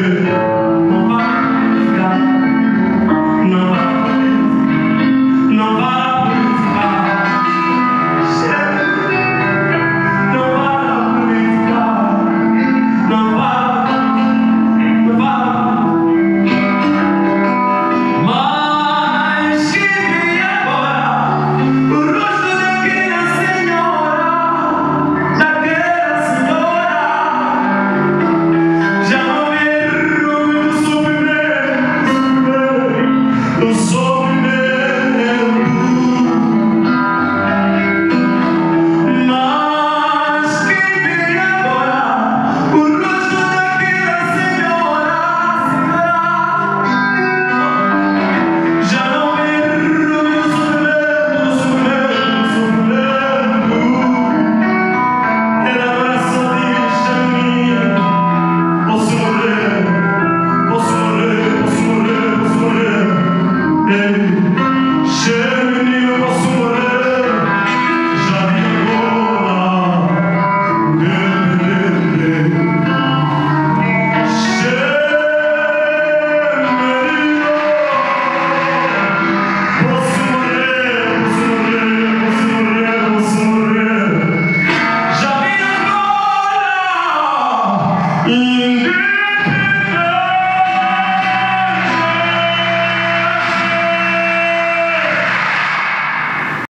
Yeah. Indeed.